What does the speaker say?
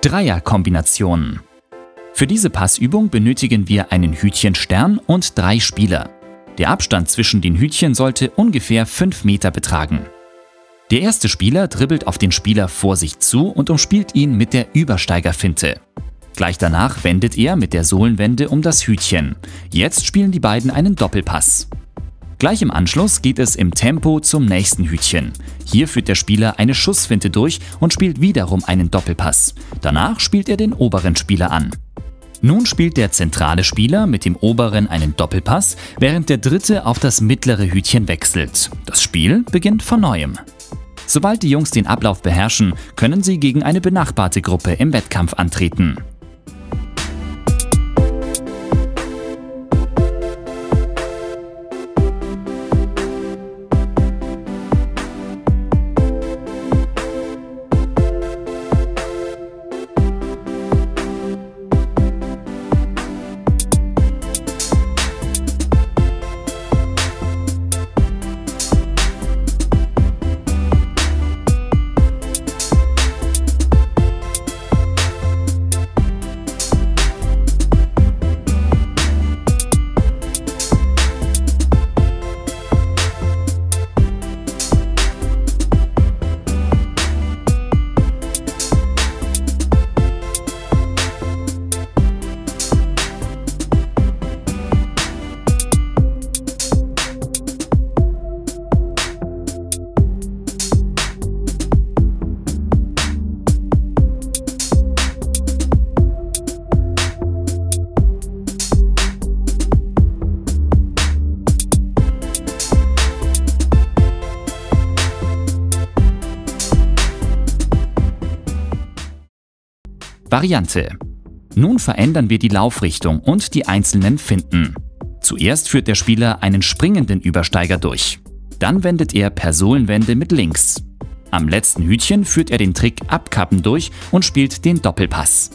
Dreierkombinationen. Für diese Passübung benötigen wir einen Hütchenstern und drei Spieler. Der Abstand zwischen den Hütchen sollte ungefähr 5 Meter betragen. Der erste Spieler dribbelt auf den Spieler vor sich zu und umspielt ihn mit der Übersteigerfinte. Gleich danach wendet er mit der Sohlenwende um das Hütchen. Jetzt spielen die beiden einen Doppelpass. Gleich im Anschluss geht es im Tempo zum nächsten Hütchen. Hier führt der Spieler eine Schussfinte durch und spielt wiederum einen Doppelpass. Danach spielt er den oberen Spieler an. Nun spielt der zentrale Spieler mit dem oberen einen Doppelpass, während der dritte auf das mittlere Hütchen wechselt. Das Spiel beginnt von neuem. Sobald die Jungs den Ablauf beherrschen, können sie gegen eine benachbarte Gruppe im Wettkampf antreten. Variante. Nun verändern wir die Laufrichtung und die einzelnen Finden. Zuerst führt der Spieler einen springenden Übersteiger durch. Dann wendet er Personenwende mit links. Am letzten Hütchen führt er den Trick Abkappen durch und spielt den Doppelpass.